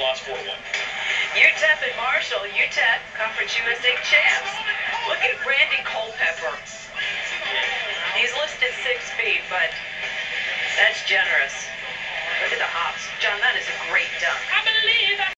Lost 4 1. UTEP and Marshall, UTEP Conference USA champs. Look at Randy Culpepper. He's listed six feet, but that's generous. Look at the hops. John, that is a great dunk.